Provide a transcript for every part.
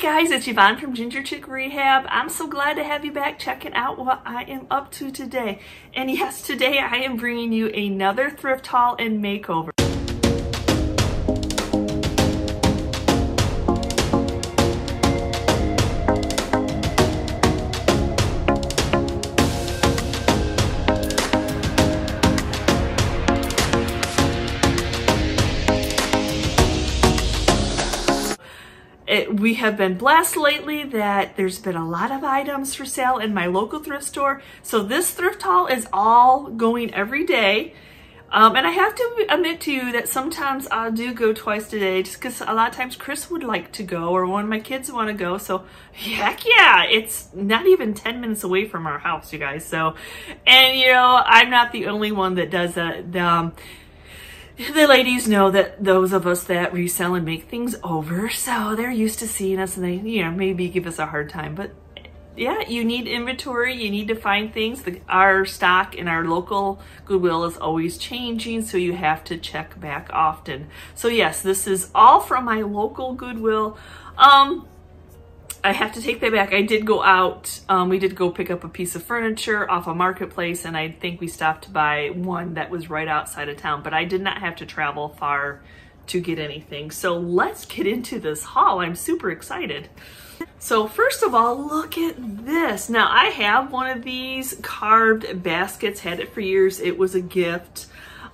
Guys, it's Yvonne from Ginger Chick Rehab. I'm so glad to have you back checking out what I am up to today. And yes, today I am bringing you another thrift haul and makeover. Have been blessed lately that there's been a lot of items for sale in my local thrift store. So this thrift haul is all going every day. Um, and I have to admit to you that sometimes I do go twice a day just because a lot of times Chris would like to go or one of my kids want to go. So heck yeah, it's not even 10 minutes away from our house, you guys. So, and you know, I'm not the only one that does that. Um, the ladies know that those of us that resell and make things over, so they're used to seeing us and they, you know, maybe give us a hard time. But yeah, you need inventory, you need to find things. The, our stock in our local Goodwill is always changing, so you have to check back often. So yes, this is all from my local Goodwill. Um, I have to take that back. I did go out. Um, we did go pick up a piece of furniture off a marketplace, and I think we stopped by one that was right outside of town, but I did not have to travel far to get anything. So let's get into this haul. I'm super excited. So first of all, look at this. Now I have one of these carved baskets, had it for years. It was a gift.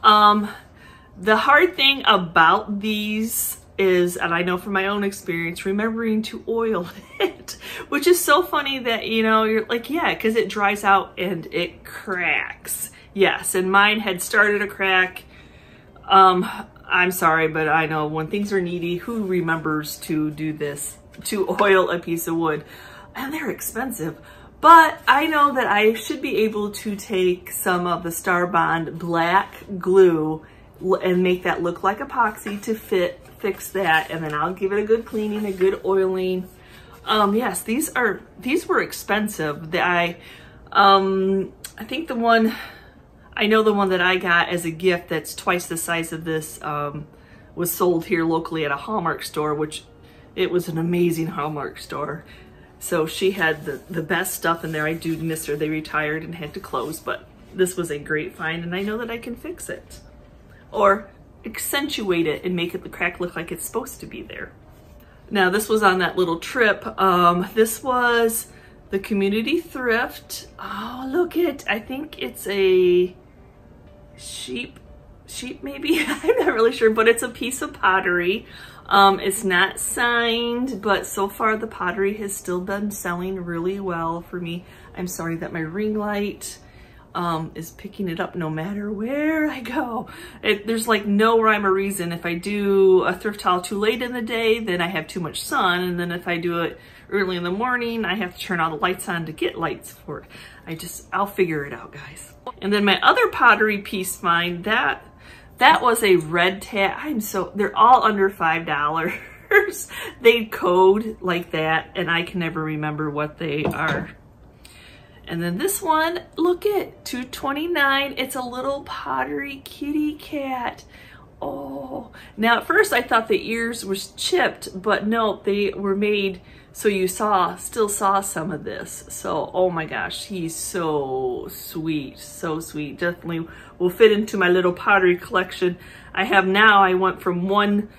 Um, the hard thing about these is, and I know from my own experience, remembering to oil it, which is so funny that, you know, you're like, yeah, because it dries out and it cracks. Yes, and mine had started a crack. Um, I'm sorry, but I know when things are needy, who remembers to do this, to oil a piece of wood? And they're expensive. But I know that I should be able to take some of the Starbond black glue and make that look like epoxy to fit fix that and then I'll give it a good cleaning, a good oiling. Um, yes, these are, these were expensive. I, um, I think the one, I know the one that I got as a gift that's twice the size of this, um, was sold here locally at a Hallmark store, which it was an amazing Hallmark store. So she had the, the best stuff in there. I do miss her. They retired and had to close, but this was a great find and I know that I can fix it. Or accentuate it and make it the crack look like it's supposed to be there. Now this was on that little trip. Um, this was the community thrift. Oh, look it. I think it's a sheep, sheep maybe? I'm not really sure, but it's a piece of pottery. Um, it's not signed, but so far the pottery has still been selling really well for me. I'm sorry that my ring light um, is picking it up no matter where I go. It, there's like no rhyme or reason. If I do a thrift haul too late in the day, then I have too much sun. And then if I do it early in the morning, I have to turn all the lights on to get lights for it. I just, I'll figure it out, guys. And then my other pottery piece mine, that, that was a red tat. I'm so, they're all under $5. they code like that and I can never remember what they are. And then this one, look at 229. It's a little pottery kitty cat. Oh, now at first I thought the ears was chipped, but no, they were made so you saw, still saw some of this. So, oh my gosh, he's so sweet, so sweet. Definitely will fit into my little pottery collection. I have now, I went from one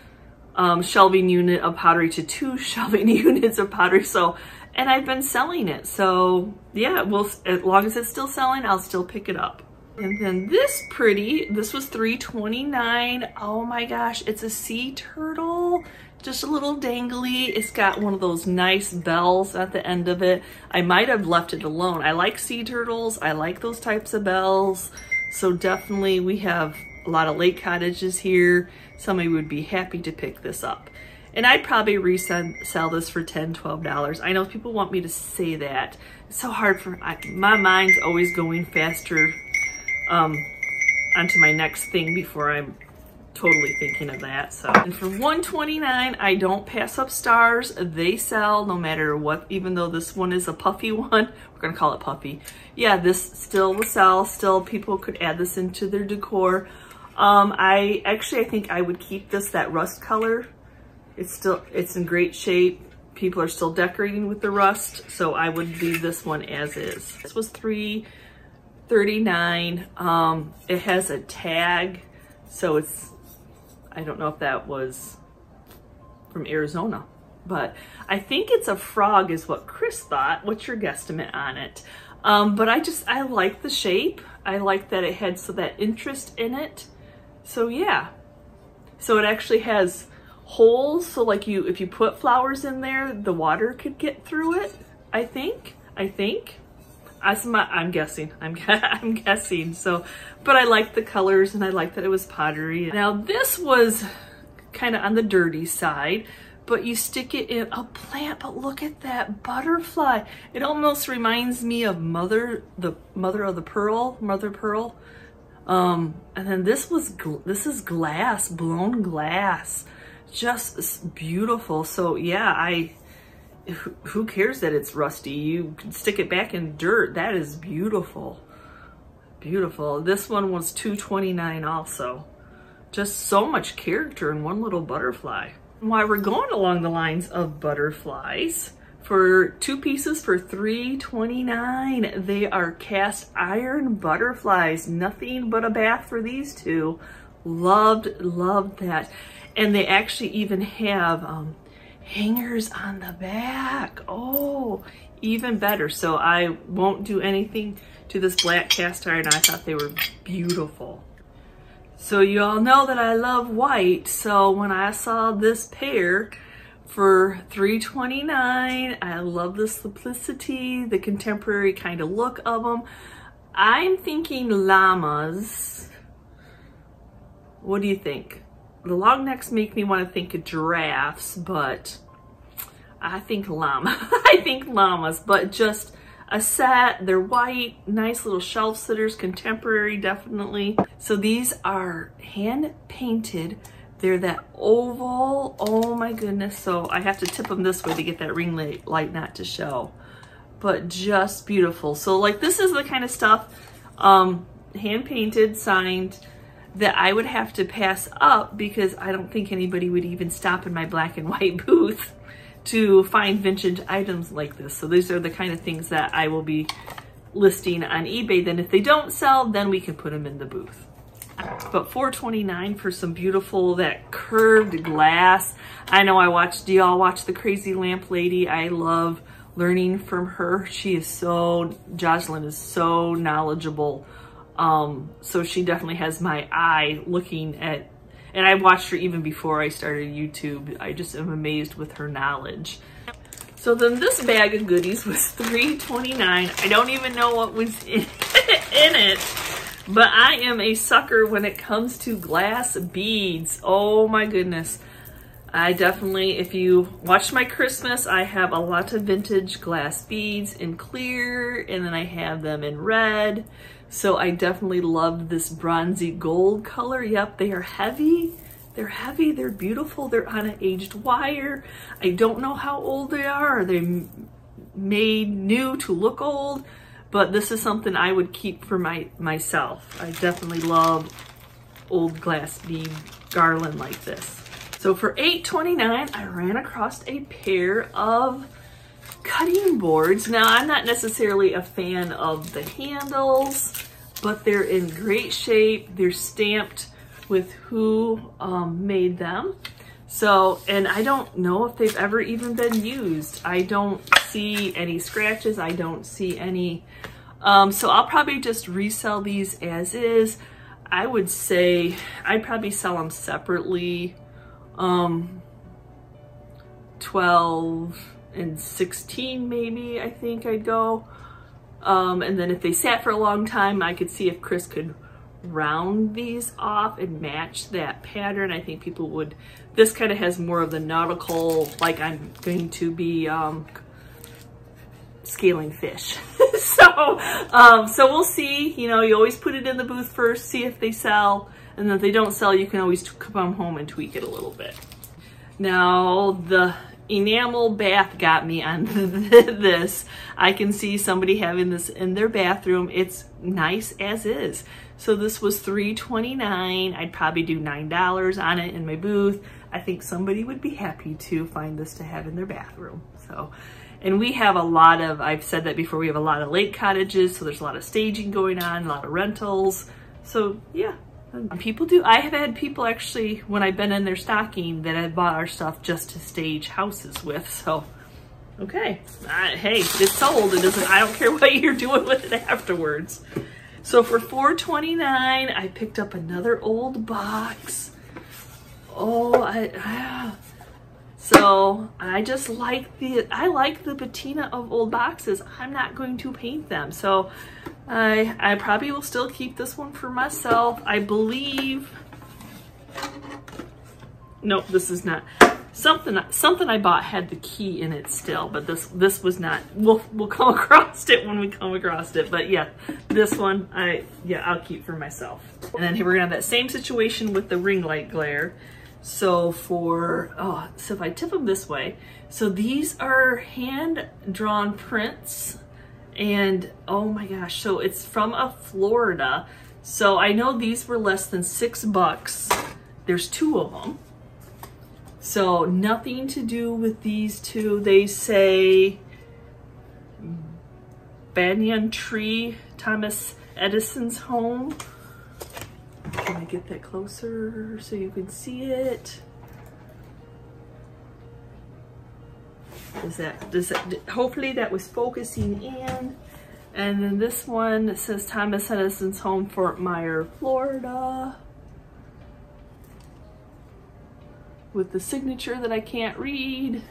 um, shelving unit of pottery to two shelving units of pottery. So and I've been selling it. So yeah, well, as long as it's still selling, I'll still pick it up. And then this pretty, this was 3.29. Oh my gosh, it's a sea turtle. Just a little dangly. It's got one of those nice bells at the end of it. I might have left it alone. I like sea turtles. I like those types of bells. So definitely we have a lot of lake cottages here. Somebody would be happy to pick this up. And I'd probably resell this for $10, $12. I know people want me to say that. It's so hard for, I, my mind's always going faster um, onto my next thing before I'm totally thinking of that. So, and for 129 I don't pass up stars. They sell no matter what, even though this one is a puffy one. We're gonna call it puffy. Yeah, this still will sell. Still, people could add this into their decor. Um, I actually, I think I would keep this that rust color it's still, it's in great shape. people are still decorating with the rust, so I would leave this one as is. This was three thirty-nine. Um, it has a tag, so it's, I don't know if that was from Arizona, but I think it's a frog is what Chris thought. What's your guesstimate on it? Um, but I just, I like the shape. I like that it had so that interest in it. So yeah. So it actually has holes. So like you, if you put flowers in there, the water could get through it. I think, I think. I'm, I'm guessing, I'm, I'm guessing. So, but I like the colors and I like that it was pottery. Now this was kind of on the dirty side but you stick it in a plant, but look at that butterfly. It almost reminds me of mother, the mother of the pearl, mother pearl. Um, and then this was, this is glass, blown glass, just beautiful. So yeah, I, who cares that it's rusty? You can stick it back in dirt. That is beautiful. Beautiful. This one was 229 also. Just so much character in one little butterfly why we're going along the lines of butterflies. For two pieces for $3.29, they are cast iron butterflies. Nothing but a bath for these two. Loved, loved that. And they actually even have um, hangers on the back. Oh, even better. So I won't do anything to this black cast iron. I thought they were beautiful. So you all know that I love white. So when I saw this pair for $3.29, I love the simplicity, the contemporary kind of look of them. I'm thinking llamas. What do you think? The long necks make me want to think of giraffes, but I think llama. I think llamas, but just a set. They're white, nice little shelf sitters, contemporary definitely. So these are hand painted. They're that oval, oh my goodness. So I have to tip them this way to get that ring light, light not to show. But just beautiful. So like this is the kind of stuff, um, hand painted, signed, that I would have to pass up because I don't think anybody would even stop in my black and white booth to find vintage items like this. So these are the kind of things that I will be listing on eBay. Then if they don't sell, then we can put them in the booth. But 429 for some beautiful, that curved glass. I know I watched, do y'all watch The Crazy Lamp Lady? I love learning from her. She is so, Jocelyn is so knowledgeable. Um, so she definitely has my eye looking at and I watched her even before I started YouTube. I just am amazed with her knowledge. So then this bag of goodies was $3.29. I don't even know what was in, in it, but I am a sucker when it comes to glass beads. Oh my goodness. I definitely, if you watch my Christmas, I have a lot of vintage glass beads in clear, and then I have them in red. So I definitely love this bronzy gold color. Yep, they are heavy. They're heavy, they're beautiful, they're on an aged wire. I don't know how old they are. Are they made new to look old? But this is something I would keep for my myself. I definitely love old glass bead garland like this. So for $8.29, I ran across a pair of cutting boards. Now, I'm not necessarily a fan of the handles, but they're in great shape. They're stamped with who um, made them. So, and I don't know if they've ever even been used. I don't see any scratches. I don't see any. Um, so I'll probably just resell these as is. I would say I'd probably sell them separately. Um, 12 and 16 maybe, I think I'd go. Um, and then if they sat for a long time, I could see if Chris could round these off and match that pattern. I think people would, this kind of has more of the nautical, like I'm going to be um, scaling fish. so, um, so we'll see, you know, you always put it in the booth first, see if they sell. And then if they don't sell, you can always come home and tweak it a little bit. Now, the enamel bath got me on this. I can see somebody having this in their bathroom. It's nice as is. So this was $3.29. I'd probably do $9 on it in my booth. I think somebody would be happy to find this to have in their bathroom. So, and we have a lot of, I've said that before, we have a lot of lake cottages, so there's a lot of staging going on, a lot of rentals. So yeah, people do. I have had people actually, when I've been in their stocking, that have bought our stuff just to stage houses with. So, okay, uh, hey, it's sold. It doesn't. I don't care what you're doing with it afterwards. So for $4.29, I picked up another old box. Oh, I, ah. so I just like the, I like the patina of old boxes. I'm not going to paint them. So I, I probably will still keep this one for myself. I believe, nope, this is not. Something something I bought had the key in it still, but this this was not. We'll we'll come across it when we come across it. But yeah, this one I yeah I'll keep for myself. And then here we're gonna have that same situation with the ring light glare. So for oh so if I tip them this way, so these are hand drawn prints, and oh my gosh, so it's from a Florida. So I know these were less than six bucks. There's two of them. So nothing to do with these two. They say banyan tree, Thomas Edison's home. Can I get that closer so you can see it? Is that, does that, hopefully that was focusing in. And then this one says Thomas Edison's home, Fort Myer, Florida. with the signature that I can't read,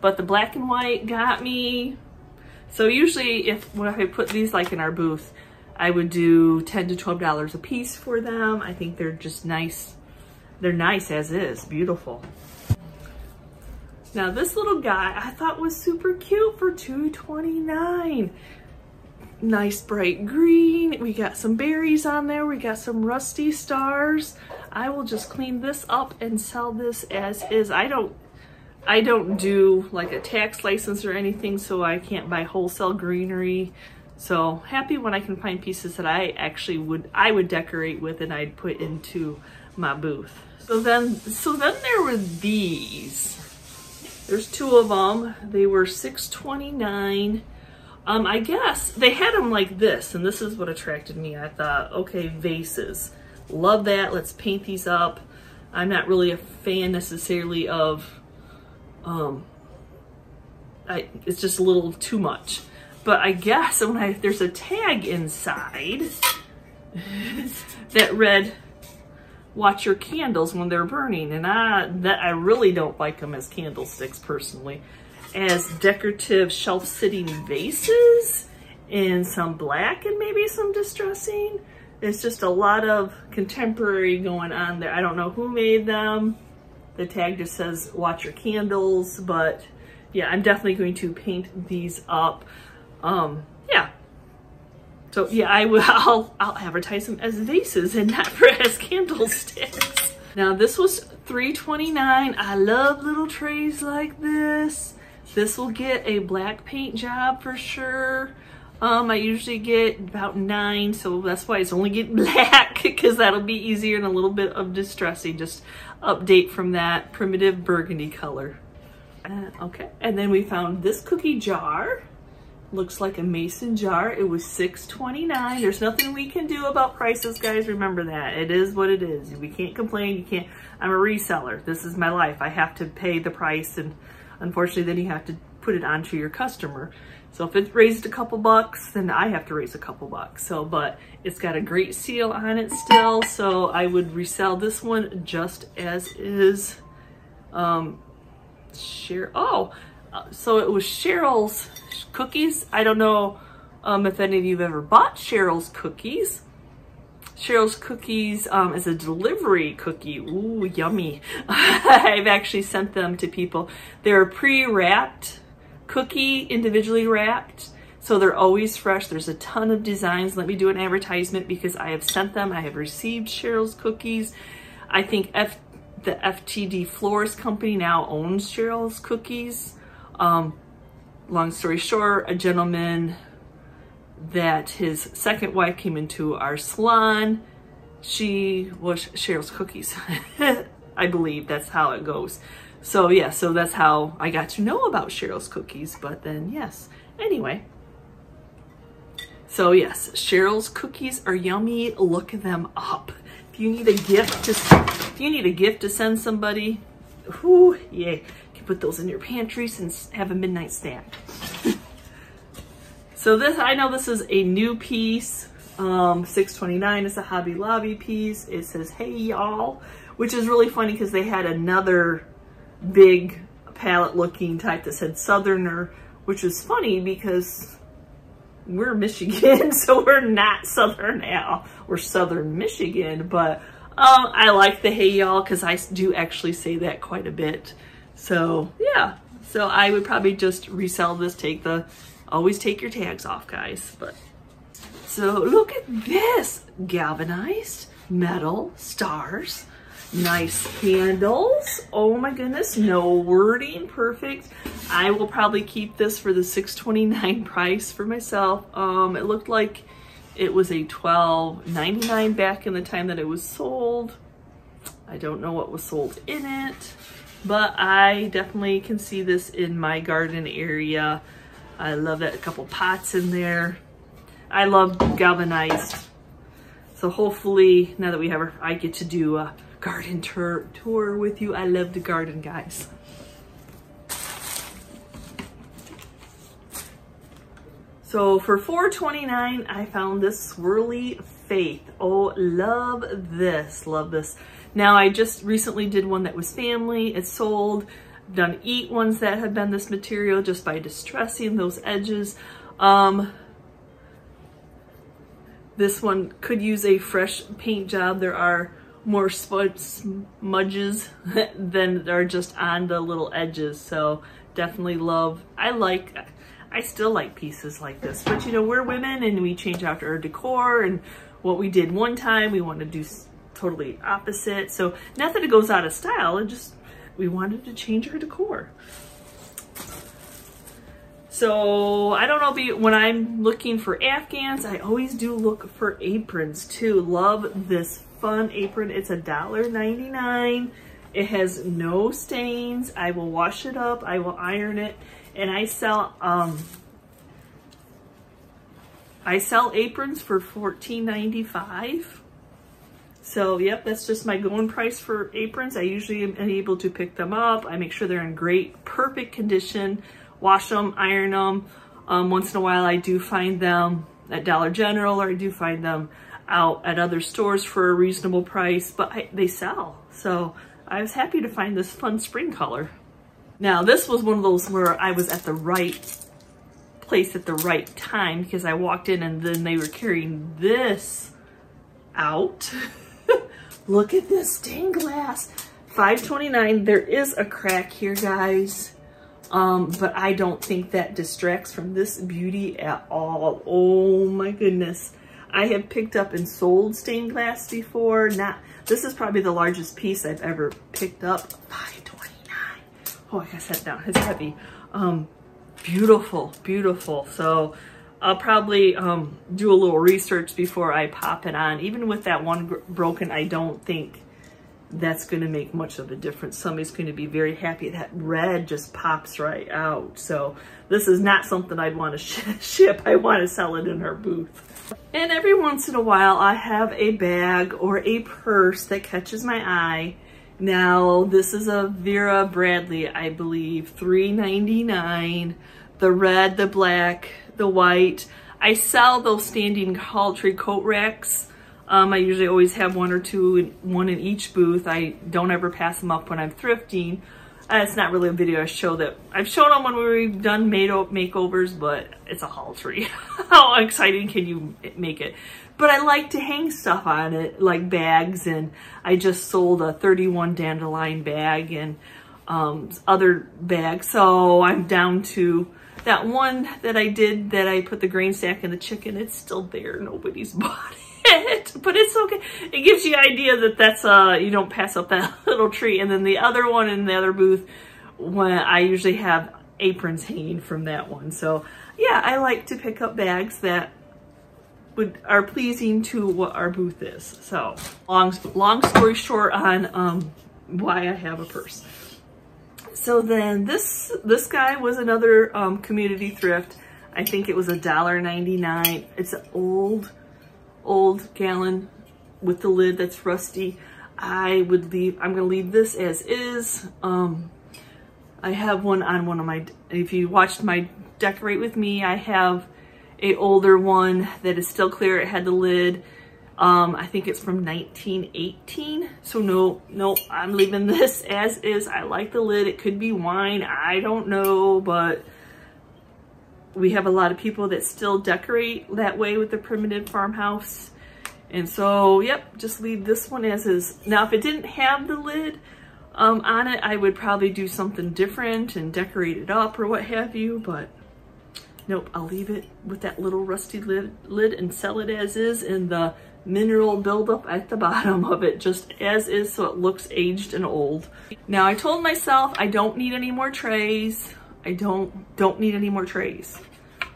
but the black and white got me. So usually if when I put these like in our booth, I would do 10 to $12 a piece for them. I think they're just nice. They're nice as is, beautiful. Now this little guy I thought was super cute for $2.29. Nice bright green. We got some berries on there. We got some rusty stars. I will just clean this up and sell this as is. I don't I don't do like a tax license or anything, so I can't buy wholesale greenery. So happy when I can find pieces that I actually would I would decorate with and I'd put into my booth. So then so then there were these. There's two of them. They were $6.29. Um, I guess they had them like this, and this is what attracted me. I thought, okay, vases. Love that. Let's paint these up. I'm not really a fan necessarily of, um, I, it's just a little too much. But I guess when I, there's a tag inside that read, watch your candles when they're burning. And I, that, I really don't like them as candlesticks personally. As decorative shelf-sitting vases in some black and maybe some distressing. It's just a lot of contemporary going on there. I don't know who made them. The tag just says watch your candles, but yeah, I'm definitely going to paint these up. Um, yeah. So yeah, I will, I'll, I'll advertise them as vases and not for as candlesticks. Now this was $3.29. I love little trays like this. This will get a black paint job for sure. Um, I usually get about nine, so that's why it's only getting black because that'll be easier and a little bit of distressing. Just update from that primitive burgundy color. Uh, okay, and then we found this cookie jar. Looks like a mason jar. It was $6.29. There's nothing we can do about prices, guys. Remember that. It is what it is. We can't complain. You can't. I'm a reseller. This is my life. I have to pay the price, and unfortunately, then you have to put it onto your customer. So if it raised a couple bucks, then I have to raise a couple bucks. So, but it's got a great seal on it still. So I would resell this one just as is. Um, share, oh, so it was Cheryl's cookies. I don't know um, if any of you have ever bought Cheryl's cookies. Cheryl's Cookies um, is a delivery cookie. Ooh, yummy. I've actually sent them to people. They're pre-wrapped cookie individually wrapped. So they're always fresh. There's a ton of designs. Let me do an advertisement because I have sent them. I have received Cheryl's cookies. I think F the FTD Florist Company now owns Cheryl's Cookies. Um, long story short, a gentleman that his second wife came into our salon. She was Cheryl's Cookies. I believe that's how it goes. So yeah, so that's how I got to know about Cheryl's Cookies. But then yes, anyway. So yes, Cheryl's Cookies are yummy. Look them up. If you need a gift to, if you need a gift to send somebody, whoo, yeah, you put those in your pantry and have a midnight snack. so this, I know this is a new piece. Um, 629 is a Hobby Lobby piece. It says, hey y'all, which is really funny because they had another big palette looking type that said Southerner, which was funny because we're Michigan, so we're not Southern now. We're Southern Michigan, but um, I like the hey y'all because I do actually say that quite a bit. So yeah, so I would probably just resell this, take the, always take your tags off guys. But So look at this, galvanized metal stars. Nice handles. Oh my goodness, no wording, perfect. I will probably keep this for the 629 price for myself. Um, it looked like it was a 12.99 back in the time that it was sold. I don't know what was sold in it, but I definitely can see this in my garden area. I love that a couple pots in there. I love galvanized. So hopefully now that we have, I get to do a garden tour, tour with you. I love the garden, guys. So for $4.29, I found this Swirly Faith. Oh, love this, love this. Now, I just recently did one that was family. It's sold. Done eat ones that have been this material just by distressing those edges. Um, this one could use a fresh paint job. There are more smudges than are just on the little edges. So definitely love, I like, I still like pieces like this, but you know, we're women and we change after our decor and what we did one time, we want to do totally opposite. So not that it goes out of style, it just, we wanted to change our decor. So I don't know, be when I'm looking for Afghans, I always do look for aprons too. Love this fun apron. It's a dollar ninety-nine. It has no stains. I will wash it up. I will iron it. And I sell, um, I sell aprons for $14.95. So, yep, that's just my going price for aprons. I usually am able to pick them up. I make sure they're in great, perfect condition. Wash them, iron them. Um, once in a while, I do find them at Dollar General or I do find them out at other stores for a reasonable price, but I, they sell. So I was happy to find this fun spring color. Now this was one of those where I was at the right place at the right time because I walked in and then they were carrying this out. Look at this stained glass. 529 There is a crack here, guys. Um, but I don't think that distracts from this beauty at all. Oh my goodness. I have picked up and sold stained glass before. Not This is probably the largest piece I've ever picked up. 529 Oh, I gotta set down. It's heavy. Um, beautiful, beautiful. So I'll probably um, do a little research before I pop it on. Even with that one broken, I don't think that's going to make much of a difference. Somebody's going to be very happy. That red just pops right out. So this is not something I'd want to sh ship. I want to sell it in our booth. And every once in a while, I have a bag or a purse that catches my eye. Now, this is a Vera Bradley, I believe, $3.99. The red, the black, the white. I sell those standing hall tree coat racks. Um, I usually always have one or two, one in each booth. I don't ever pass them up when I'm thrifting. Uh, it's not really a video I show that. I've shown them when we've done made makeovers, but it's a haul tree. How exciting can you make it? But I like to hang stuff on it, like bags, and I just sold a 31 dandelion bag and um, other bags. So I'm down to that one that I did that I put the grain sack and the chicken. It's still there. Nobody's bought it, but it's okay. It gives you idea that that's, uh, you don't pass up that little tree. And then the other one in the other booth, when I usually have aprons hanging from that one. So yeah, I like to pick up bags that would are pleasing to what our booth is. So long, long story short on um, why I have a purse. So then this this guy was another um, community thrift. I think it was a dollar ninety nine. It's an old old gallon with the lid that's rusty. I would leave. I'm gonna leave this as is. Um, I have one on one of my. If you watched my decorate with me, I have a older one that is still clear. It had the lid. Um, I think it's from 1918. So no, no, I'm leaving this as is. I like the lid. It could be wine. I don't know, but we have a lot of people that still decorate that way with the primitive farmhouse. And so, yep, just leave this one as is. Now, if it didn't have the lid um, on it, I would probably do something different and decorate it up or what have you, but Nope, I'll leave it with that little rusty lid, lid and sell it as is and the mineral buildup at the bottom of it just as is so it looks aged and old. Now I told myself I don't need any more trays. I don't don't need any more trays.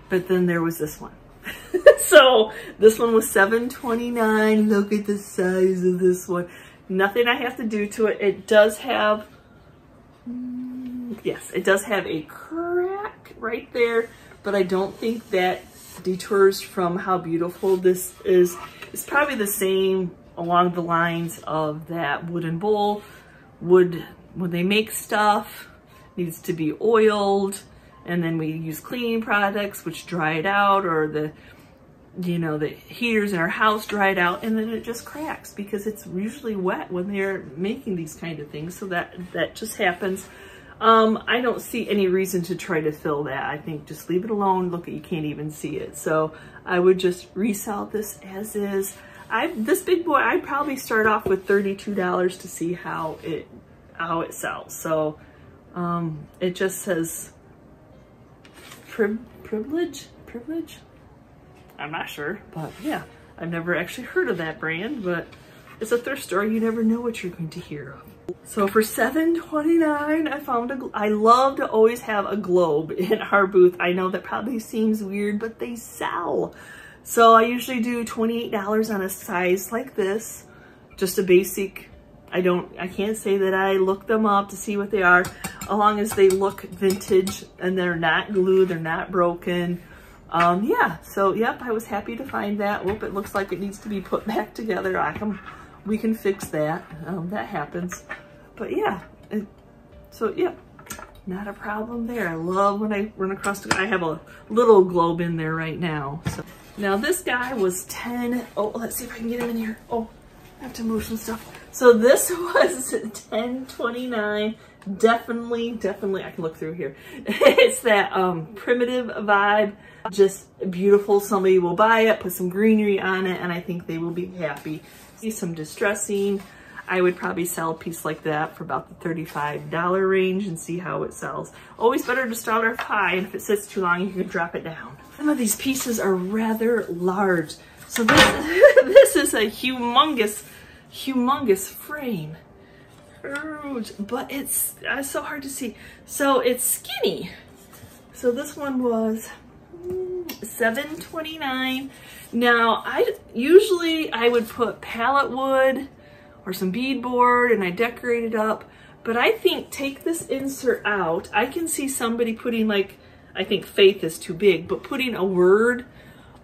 But then there was this one. so this one was 7.29. Look at the size of this one. Nothing I have to do to it. It does have, yes, it does have a crack right there but I don't think that deters from how beautiful this is. It's probably the same along the lines of that wooden bowl. Wood, when they make stuff, needs to be oiled, and then we use cleaning products which dry it out, or the, you know, the heaters in our house dry it out, and then it just cracks because it's usually wet when they're making these kind of things. So that, that just happens. Um, I don't see any reason to try to fill that. I think just leave it alone. Look, you can't even see it. So I would just resell this as is. I this big boy, I'd probably start off with $32 to see how it how it sells. So um, it just says pri privilege, privilege. I'm not sure, but yeah, I've never actually heard of that brand, but it's a thrift store. You never know what you're going to hear of. So for $7.29, I found a, I love to always have a globe in our booth. I know that probably seems weird, but they sell. So I usually do $28 on a size like this, just a basic, I don't, I can't say that I look them up to see what they are, as long as they look vintage and they're not glued, they're not broken. Um, yeah, so yep, I was happy to find that. Whoop, it looks like it needs to be put back together. I can we can fix that. Um, that happens. But yeah, it, so yeah, not a problem there. I love when I run across, the, I have a little globe in there right now. So now this guy was 10, oh, let's see if I can get him in here. Oh, I have to move some stuff. So this was 1029. Definitely, definitely, I can look through here. it's that um, primitive vibe, just beautiful. Somebody will buy it, put some greenery on it, and I think they will be happy see some distressing. I would probably sell a piece like that for about the $35 range and see how it sells. Always better to start off high, and if it sits too long, you can drop it down. Some of these pieces are rather large. So this, this is a humongous, humongous frame. Huge, But it's, it's so hard to see. So it's skinny. So this one was hmm, 7.29. Now, I usually I would put pallet wood or some beadboard and I decorate it up, but I think take this insert out. I can see somebody putting like, I think faith is too big, but putting a word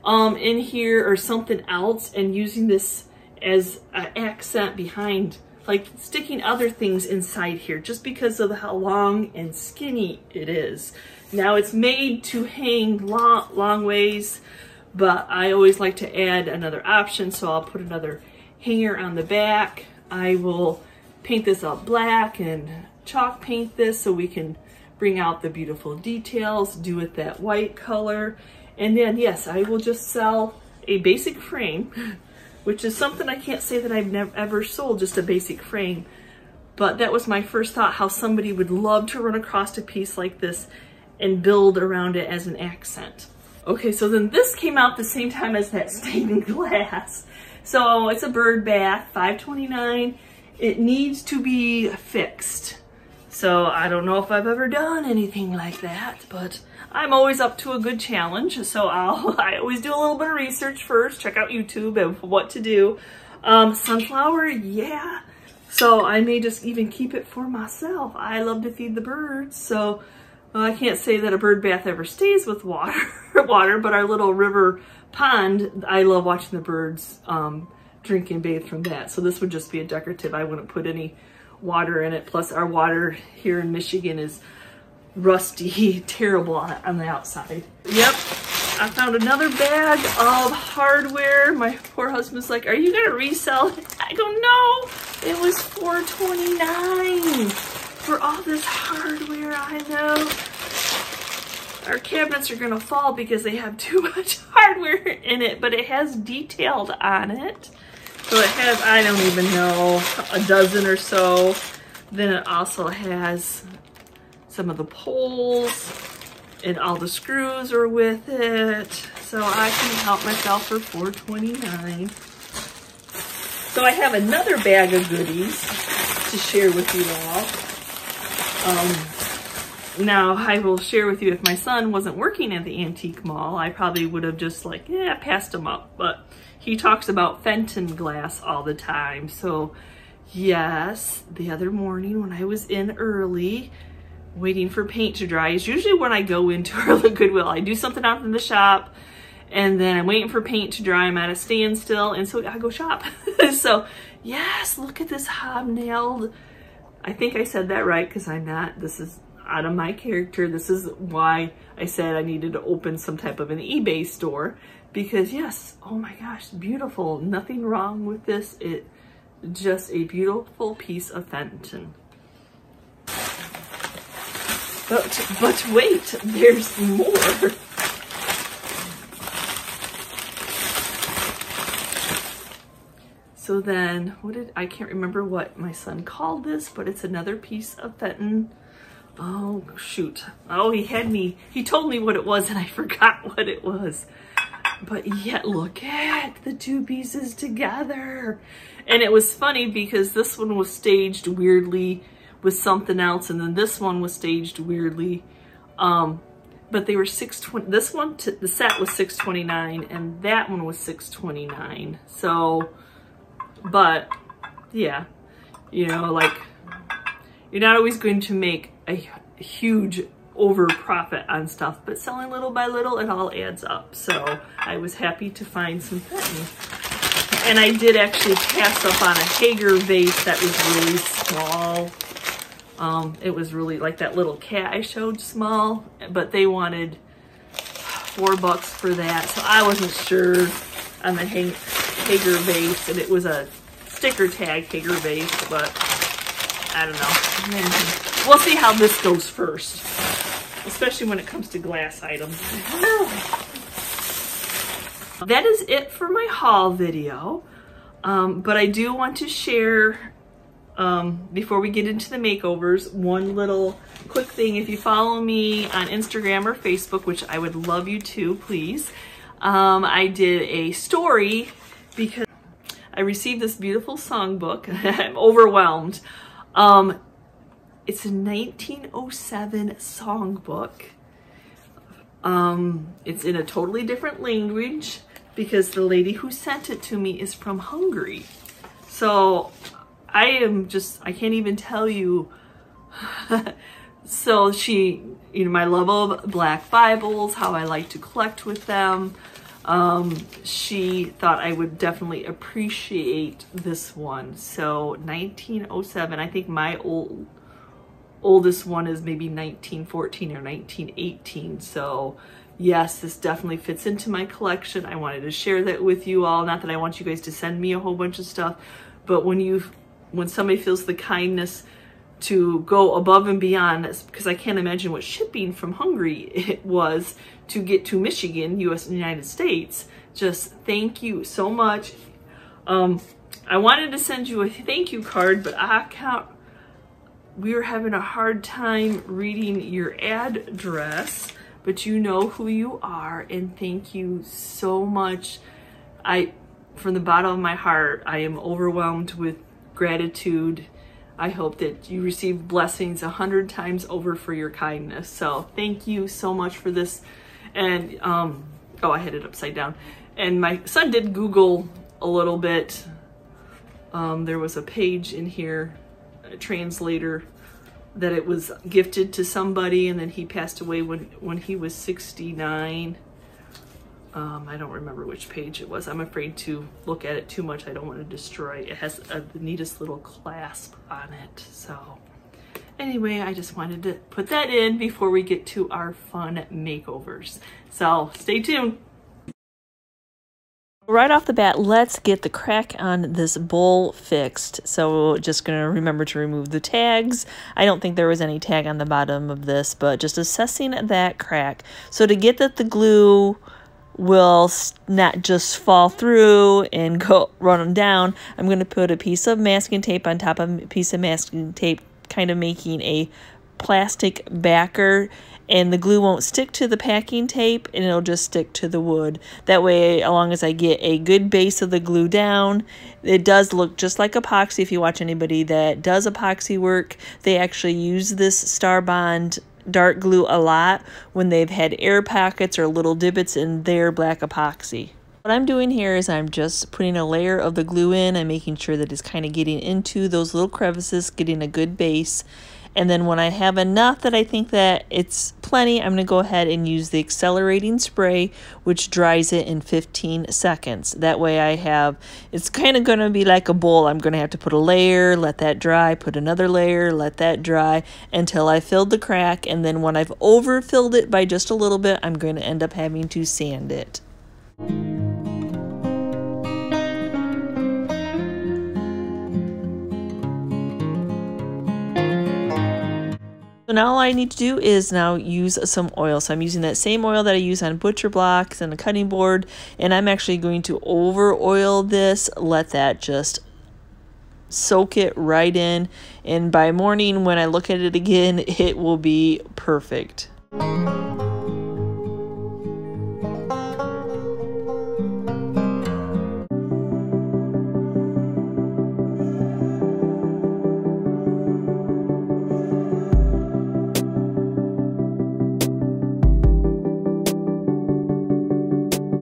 um, in here or something else and using this as an accent behind like sticking other things inside here just because of how long and skinny it is. Now it's made to hang long, long ways, but I always like to add another option, so I'll put another hanger on the back. I will paint this up black and chalk paint this so we can bring out the beautiful details, do it that white color. And then, yes, I will just sell a basic frame which is something I can't say that I've never ever sold, just a basic frame. But that was my first thought, how somebody would love to run across a piece like this and build around it as an accent. Okay, so then this came out the same time as that stained glass. So it's a bird bath, 529. It needs to be fixed. So I don't know if I've ever done anything like that, but I'm always up to a good challenge. So I'll, I always do a little bit of research first, check out YouTube and what to do. Um, sunflower, yeah. So I may just even keep it for myself. I love to feed the birds. So well, I can't say that a bird bath ever stays with water, water, but our little river pond, I love watching the birds um, drink and bathe from that. So this would just be a decorative. I wouldn't put any water in it. Plus our water here in Michigan is rusty, terrible on the outside. Yep, I found another bag of hardware. My poor husband's like, are you gonna resell it? I go, no, it was $4.29 for all this hardware, I know. Our cabinets are gonna fall because they have too much hardware in it, but it has detailed on it. So it has, I don't even know, a dozen or so. Then it also has some of the poles and all the screws are with it. So I can help myself for $4.29. So I have another bag of goodies to share with you all. Um, now, I will share with you if my son wasn't working at the antique mall, I probably would have just like, yeah, passed him up. But he talks about Fenton glass all the time. So yes, the other morning when I was in early, waiting for paint to dry is usually when I go into the Goodwill. I do something out in the shop and then I'm waiting for paint to dry. I'm at a standstill and so I go shop. so yes, look at this hobnailed. I think I said that right because I'm not, this is out of my character. This is why I said I needed to open some type of an eBay store because yes, oh my gosh, beautiful. Nothing wrong with this. It just a beautiful piece of Fenton. But, but wait, there's more. So then, what did, I can't remember what my son called this, but it's another piece of Fenton. Oh, shoot. Oh, he had me, he told me what it was and I forgot what it was. But yet, look at the two pieces together. And it was funny because this one was staged weirdly with something else, and then this one was staged weirdly. Um, but they were 620 this one the set was 629 and that one was 629 so but yeah you know like you're not always going to make a huge over profit on stuff but selling little by little it all adds up so i was happy to find some Fenton. and i did actually pass up on a Haeger vase that was really small um, it was really like that little cat I showed small, but they wanted four bucks for that. So I wasn't sure on the Haeger vase and it was a sticker tag Haeger vase, but I don't know. We'll see how this goes first, especially when it comes to glass items. That is it for my haul video. Um, but I do want to share um, before we get into the makeovers, one little quick thing. If you follow me on Instagram or Facebook, which I would love you to, please, um, I did a story because I received this beautiful songbook. I'm overwhelmed. Um, it's a 1907 songbook. Um, it's in a totally different language because the lady who sent it to me is from Hungary. So I am just, I can't even tell you. so she, you know, my love of black Bibles, how I like to collect with them. Um, she thought I would definitely appreciate this one. So 1907, I think my old oldest one is maybe 1914 or 1918. So yes, this definitely fits into my collection. I wanted to share that with you all. Not that I want you guys to send me a whole bunch of stuff, but when you when somebody feels the kindness to go above and beyond because I can't imagine what shipping from Hungary it was to get to Michigan, US United States. Just thank you so much. Um, I wanted to send you a thank you card, but I can't, we are having a hard time reading your address, but you know who you are and thank you so much. I from the bottom of my heart, I am overwhelmed with gratitude. I hope that you receive blessings a hundred times over for your kindness. So thank you so much for this. And, um, oh, I had it upside down. And my son did Google a little bit. Um, there was a page in here, a translator, that it was gifted to somebody and then he passed away when, when he was 69. Um, I don't remember which page it was. I'm afraid to look at it too much. I don't want to destroy. It has a, the neatest little clasp on it. So anyway, I just wanted to put that in before we get to our fun makeovers. So stay tuned. Right off the bat, let's get the crack on this bowl fixed. So just going to remember to remove the tags. I don't think there was any tag on the bottom of this, but just assessing that crack. So to get that the glue will not just fall through and go run them down, I'm going to put a piece of masking tape on top of a piece of masking tape, kind of making a plastic backer and the glue won't stick to the packing tape and it'll just stick to the wood. That way, as long as I get a good base of the glue down, it does look just like epoxy. If you watch anybody that does epoxy work, they actually use this Star Bond Dart glue a lot when they've had air pockets or little divots in their black epoxy. What I'm doing here is I'm just putting a layer of the glue in. I'm making sure that it's kind of getting into those little crevices, getting a good base. And then when I have enough that I think that it's plenty, I'm going to go ahead and use the accelerating spray, which dries it in 15 seconds. That way I have, it's kind of going to be like a bowl. I'm going to have to put a layer, let that dry, put another layer, let that dry until I filled the crack. And then when I've overfilled it by just a little bit, I'm going to end up having to sand it. So now all I need to do is now use some oil. So I'm using that same oil that I use on butcher blocks and a cutting board. And I'm actually going to over oil this, let that just soak it right in. And by morning when I look at it again, it will be perfect.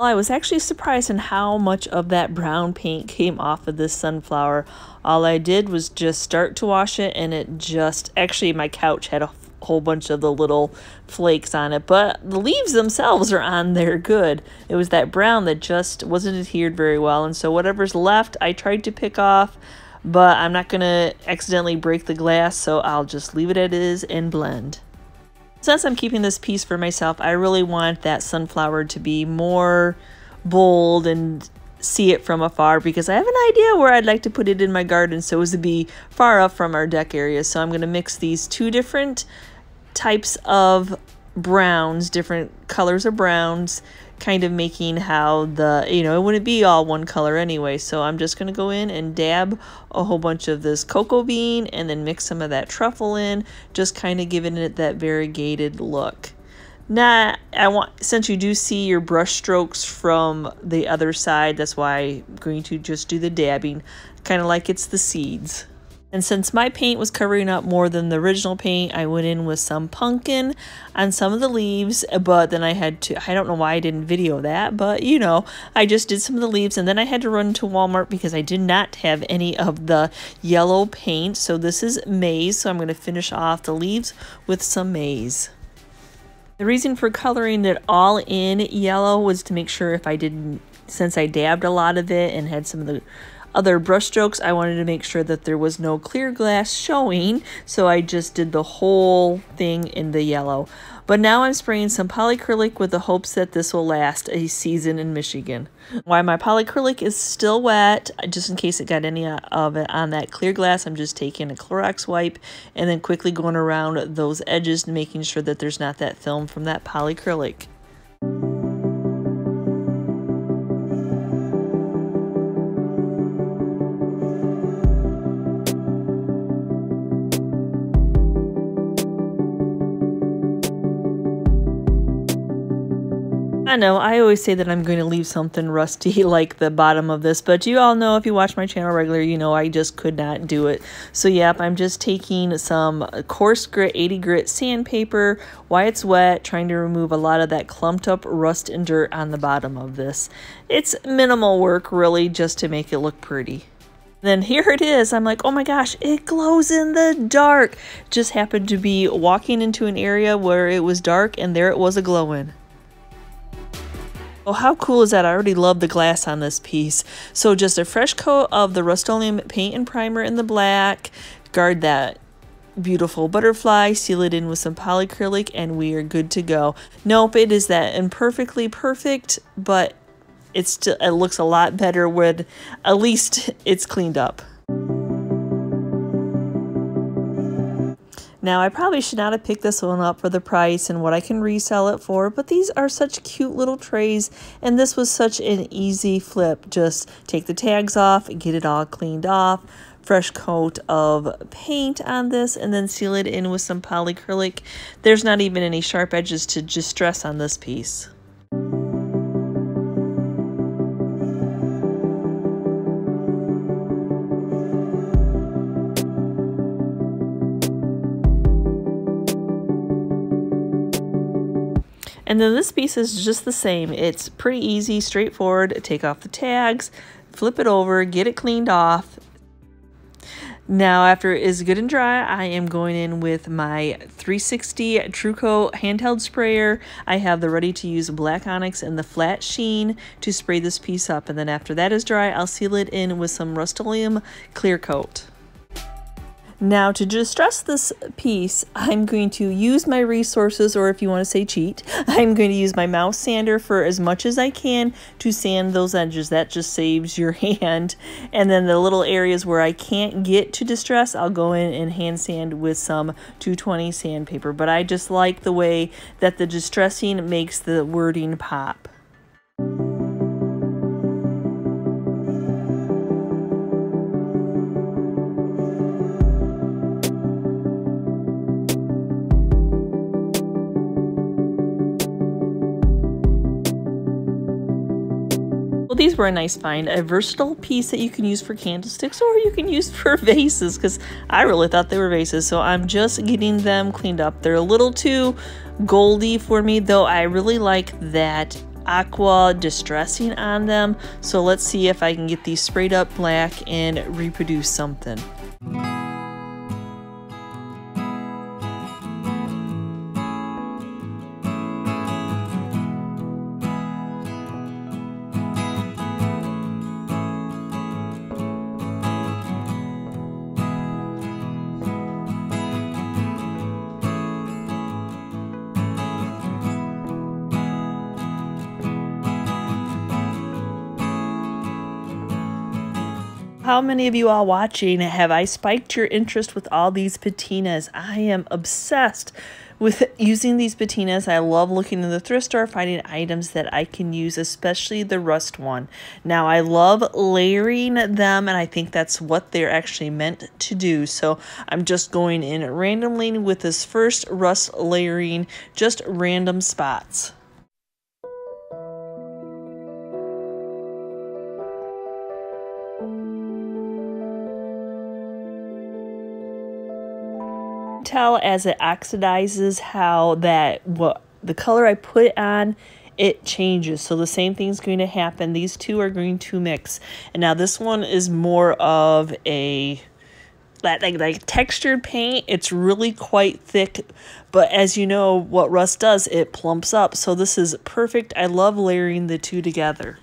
I was actually surprised in how much of that brown paint came off of this sunflower. All I did was just start to wash it and it just, actually my couch had a whole bunch of the little flakes on it, but the leaves themselves are on there good. It was that brown that just wasn't adhered very well, and so whatever's left, I tried to pick off, but I'm not to accidentally break the glass, so I'll just leave it as is and blend. Since I'm keeping this piece for myself, I really want that sunflower to be more bold and see it from afar because I have an idea where I'd like to put it in my garden so as to be far up from our deck area. So I'm going to mix these two different types of browns, different colors of browns, kind of making how the, you know, it wouldn't be all one color anyway. So I'm just going to go in and dab a whole bunch of this cocoa bean and then mix some of that truffle in, just kind of giving it that variegated look. Now, I want since you do see your brush strokes from the other side, that's why I'm going to just do the dabbing, kind of like it's the seeds. And since my paint was covering up more than the original paint, I went in with some pumpkin on some of the leaves, but then I had to, I don't know why I didn't video that, but you know, I just did some of the leaves and then I had to run to Walmart because I did not have any of the yellow paint. So this is maize, so I'm going to finish off the leaves with some maize. The reason for coloring it all in yellow was to make sure if I didn't, since I dabbed a lot of it and had some of the other brush strokes, I wanted to make sure that there was no clear glass showing, so I just did the whole thing in the yellow. But now I'm spraying some polycrylic with the hopes that this will last a season in Michigan. While my polycrylic is still wet, just in case it got any of it on that clear glass, I'm just taking a Clorox wipe and then quickly going around those edges and making sure that there's not that film from that polycrylic. I know, I always say that I'm going to leave something rusty like the bottom of this, but you all know if you watch my channel regular, you know I just could not do it. So yep, I'm just taking some coarse grit 80 grit sandpaper while it's wet, trying to remove a lot of that clumped up rust and dirt on the bottom of this. It's minimal work really just to make it look pretty. Then here it is. I'm like, oh my gosh, it glows in the dark. Just happened to be walking into an area where it was dark and there it was a glowing. Oh, how cool is that? I already love the glass on this piece. So just a fresh coat of the Rust-Oleum paint and primer in the black. Guard that beautiful butterfly, seal it in with some polyacrylic, and we are good to go. Nope, it is that imperfectly perfect, but it's still, it looks a lot better when at least it's cleaned up. Now, I probably should not have picked this one up for the price and what I can resell it for, but these are such cute little trays, and this was such an easy flip. Just take the tags off, get it all cleaned off, fresh coat of paint on this, and then seal it in with some polyacrylic. There's not even any sharp edges to distress on this piece. And then this piece is just the same. It's pretty easy, straightforward. Take off the tags, flip it over, get it cleaned off. Now, after it is good and dry, I am going in with my 360 Truco handheld sprayer. I have the ready-to-use black onyx and the flat sheen to spray this piece up. And then after that is dry, I'll seal it in with some Rust-Oleum clear coat. Now to distress this piece, I'm going to use my resources, or if you want to say cheat, I'm going to use my mouse sander for as much as I can to sand those edges. That just saves your hand. And then the little areas where I can't get to distress, I'll go in and hand sand with some 220 sandpaper. But I just like the way that the distressing makes the wording pop. These were a nice find. A versatile piece that you can use for candlesticks or you can use for vases because I really thought they were vases. So I'm just getting them cleaned up. They're a little too goldy for me, though I really like that aqua distressing on them. So let's see if I can get these sprayed up black and reproduce something. How many of you all watching have I spiked your interest with all these patinas? I am obsessed with using these patinas. I love looking in the thrift store, finding items that I can use, especially the rust one. Now, I love layering them, and I think that's what they're actually meant to do. So I'm just going in randomly with this first rust layering, just random spots. Tell as it oxidizes how that what the color I put on it changes. So the same thing's going to happen. These two are going to mix. And now this one is more of a that like, like textured paint. It's really quite thick, but as you know what rust does, it plumps up. So this is perfect. I love layering the two together.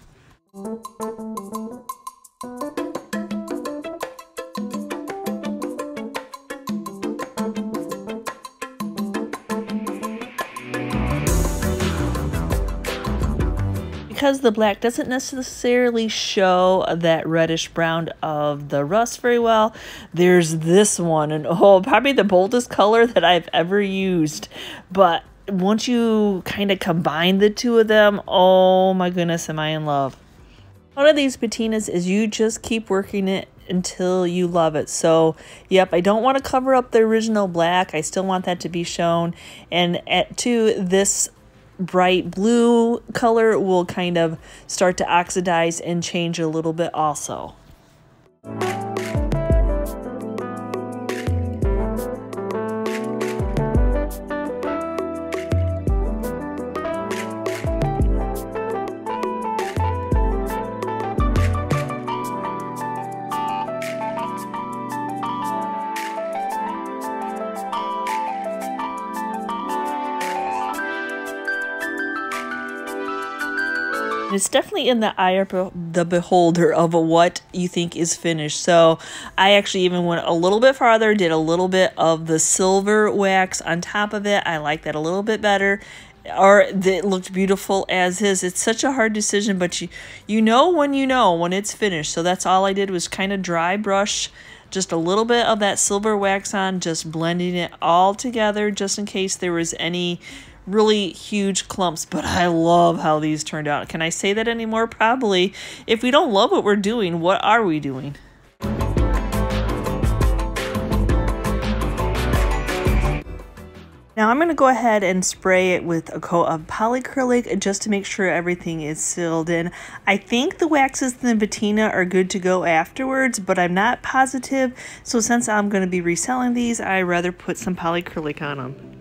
Because the black doesn't necessarily show that reddish brown of the rust very well, there's this one. And oh, probably the boldest color that I've ever used. But once you kind of combine the two of them, oh my goodness, am I in love. One of these patinas is you just keep working it until you love it. So, yep, I don't want to cover up the original black. I still want that to be shown. And at two, this bright blue color will kind of start to oxidize and change a little bit also. It's definitely in the eye of the beholder of what you think is finished. So I actually even went a little bit farther, did a little bit of the silver wax on top of it. I like that a little bit better. Or it looked beautiful as is. It's such a hard decision, but you you know when you know when it's finished. So that's all I did was kind of dry brush just a little bit of that silver wax on, just blending it all together just in case there was any really huge clumps, but I love how these turned out. Can I say that anymore? Probably. If we don't love what we're doing, what are we doing? Now I'm going to go ahead and spray it with a coat of polycrylic just to make sure everything is sealed in. I think the waxes and the patina are good to go afterwards, but I'm not positive. So since I'm going to be reselling these, I rather put some polycrylic on them.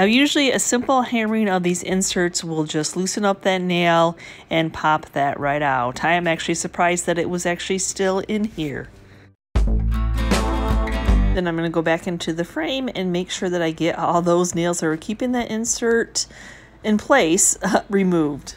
Now usually a simple hammering of these inserts will just loosen up that nail and pop that right out. I am actually surprised that it was actually still in here. Then I'm going to go back into the frame and make sure that I get all those nails that are keeping that insert in place removed.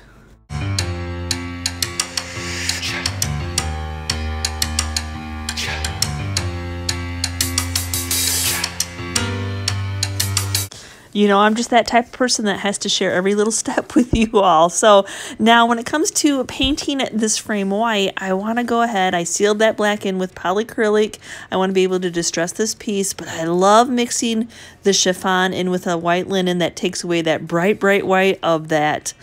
You know, I'm just that type of person that has to share every little step with you all. So now when it comes to painting this frame white, I want to go ahead. I sealed that black in with polycrylic. I want to be able to distress this piece, but I love mixing the chiffon in with a white linen that takes away that bright, bright white of that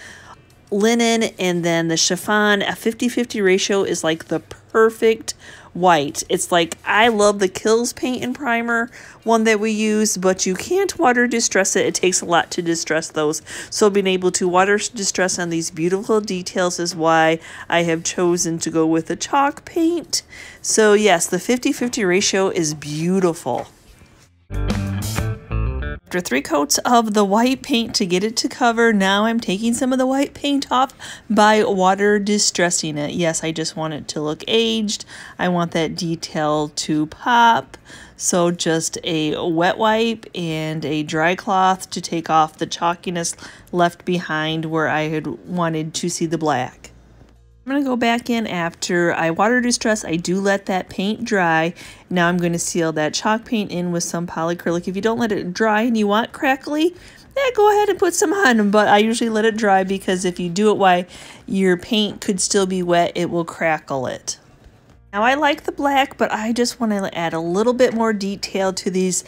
linen and then the chiffon. A 50-50 ratio is like the perfect white. It's like I love the Kilz paint and primer one that we use, but you can't water distress it. It takes a lot to distress those. So being able to water distress on these beautiful details is why I have chosen to go with the chalk paint. So yes, the 50-50 ratio is beautiful. After three coats of the white paint to get it to cover, now I'm taking some of the white paint off by water distressing it. Yes, I just want it to look aged. I want that detail to pop. So just a wet wipe and a dry cloth to take off the chalkiness left behind where I had wanted to see the black. I'm going to go back in after I water distress. I do let that paint dry. Now I'm going to seal that chalk paint in with some polycrylic. If you don't let it dry and you want crackly, yeah, go ahead and put some on. But I usually let it dry because if you do it while your paint could still be wet, it will crackle it. Now I like the black, but I just want to add a little bit more detail to these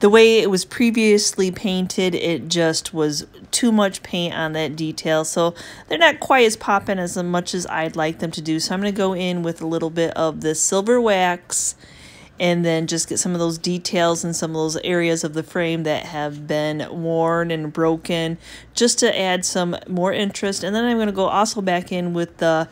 the way it was previously painted, it just was too much paint on that detail. So they're not quite as popping as much as I'd like them to do. So I'm going to go in with a little bit of the silver wax and then just get some of those details and some of those areas of the frame that have been worn and broken just to add some more interest. And then I'm going to go also back in with the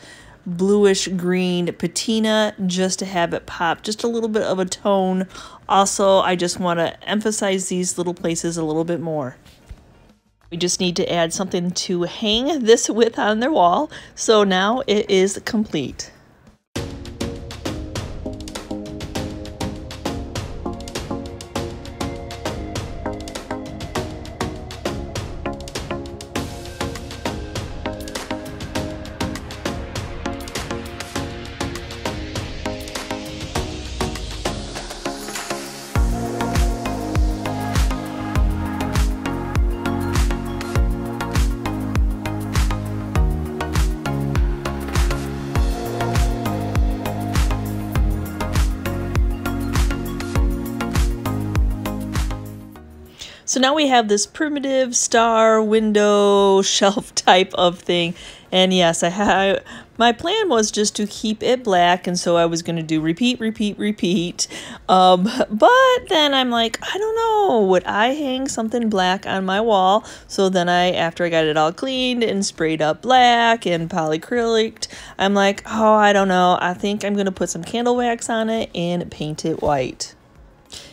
bluish green patina just to have it pop just a little bit of a tone. Also I just want to emphasize these little places a little bit more. We just need to add something to hang this with on their wall. So now it is complete So now we have this primitive star window shelf type of thing. And yes, I had my plan was just to keep it black and so I was going to do repeat, repeat, repeat. Um, but then I'm like, I don't know, would I hang something black on my wall? So then I, after I got it all cleaned and sprayed up black and polyacrylic, I'm like, oh, I don't know. I think I'm going to put some candle wax on it and paint it white.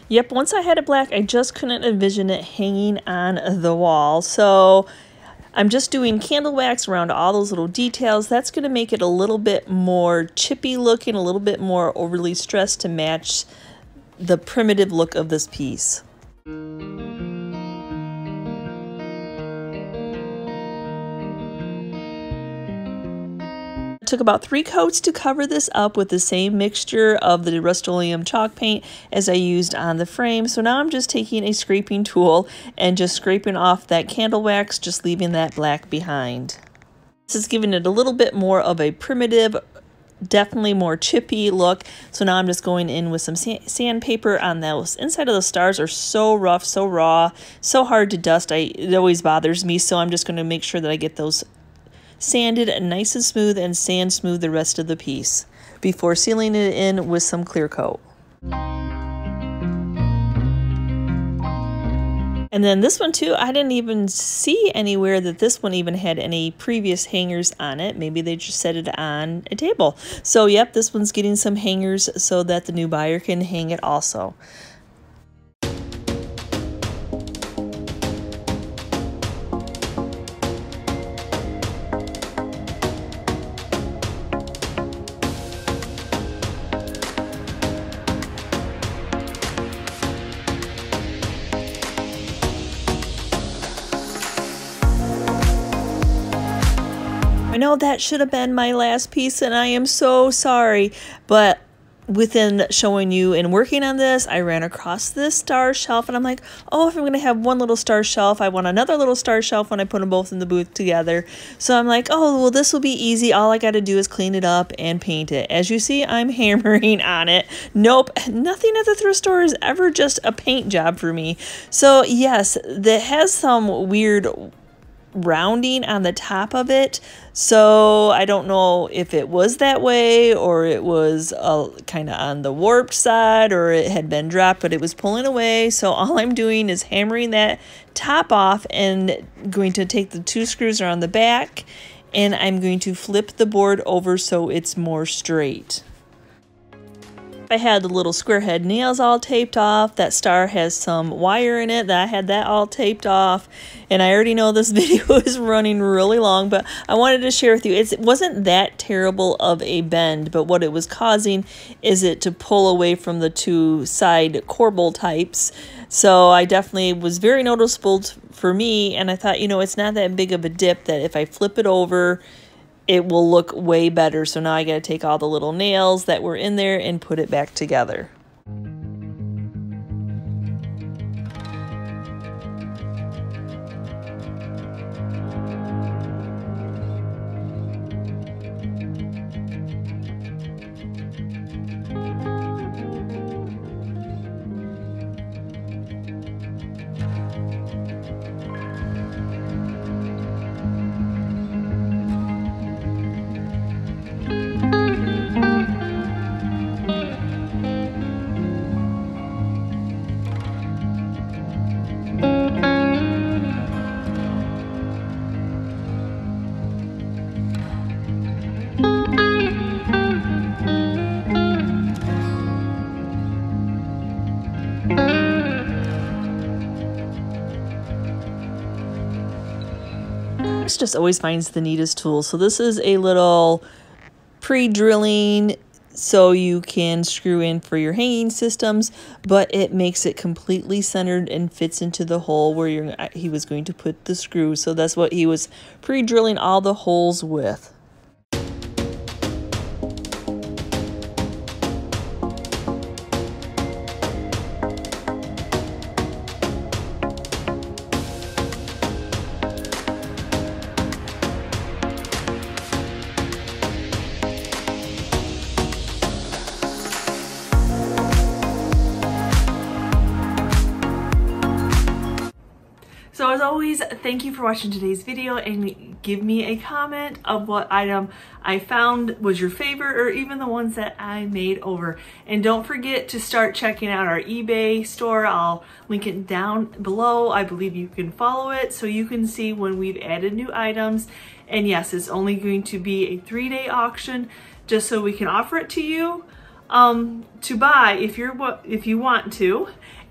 Yep, once I had it black, I just couldn't envision it hanging on the wall. So I'm just doing candle wax around all those little details. That's going to make it a little bit more chippy looking, a little bit more overly stressed to match the primitive look of this piece. Took about three coats to cover this up with the same mixture of the Rust-Oleum chalk paint as I used on the frame. So now I'm just taking a scraping tool and just scraping off that candle wax, just leaving that black behind. This is giving it a little bit more of a primitive, definitely more chippy look. So now I'm just going in with some sandpaper on those. Inside of the stars are so rough, so raw, so hard to dust. I, it always bothers me. So I'm just going to make sure that I get those sanded nice and smooth and sand smooth the rest of the piece before sealing it in with some clear coat. And then this one too, I didn't even see anywhere that this one even had any previous hangers on it. Maybe they just set it on a table. So yep, this one's getting some hangers so that the new buyer can hang it also. That should have been my last piece, and I am so sorry. But within showing you and working on this, I ran across this star shelf and I'm like, oh, if I'm going to have one little star shelf, I want another little star shelf when I put them both in the booth together. So I'm like, oh, well, this will be easy. All I got to do is clean it up and paint it. As you see, I'm hammering on it. Nope, nothing at the thrift store is ever just a paint job for me. So yes, that has some weird rounding on the top of it. So I don't know if it was that way or it was uh, kind of on the warped side or it had been dropped, but it was pulling away. So all I'm doing is hammering that top off and going to take the two screws around the back and I'm going to flip the board over so it's more straight. I had the little square head nails all taped off. That star has some wire in it. That I had that all taped off. And I already know this video is running really long, but I wanted to share with you. It's, it wasn't that terrible of a bend, but what it was causing is it to pull away from the two side corbel types. So I definitely was very noticeable for me. And I thought, you know, it's not that big of a dip that if I flip it over, it will look way better. So now I got to take all the little nails that were in there and put it back together. Just always finds the neatest tools. So this is a little pre-drilling so you can screw in for your hanging systems, but it makes it completely centered and fits into the hole where you're, he was going to put the screw. So that's what he was pre-drilling all the holes with. For watching today's video and give me a comment of what item I found was your favorite or even the ones that I made over. And don't forget to start checking out our eBay store. I'll link it down below. I believe you can follow it so you can see when we've added new items. And yes, it's only going to be a three-day auction just so we can offer it to you um, to buy if you're if you want to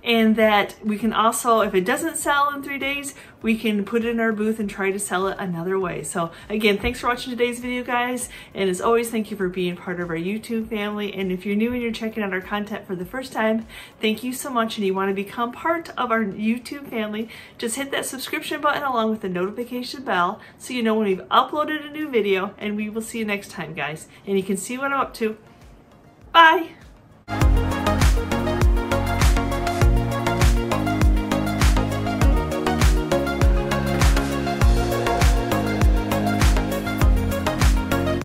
and that we can also, if it doesn't sell in three days, we can put it in our booth and try to sell it another way. So again, thanks for watching today's video, guys. And as always, thank you for being part of our YouTube family. And if you're new and you're checking out our content for the first time, thank you so much. And you want to become part of our YouTube family, just hit that subscription button along with the notification bell so you know when we've uploaded a new video. And we will see you next time, guys. And you can see what I'm up to. Bye.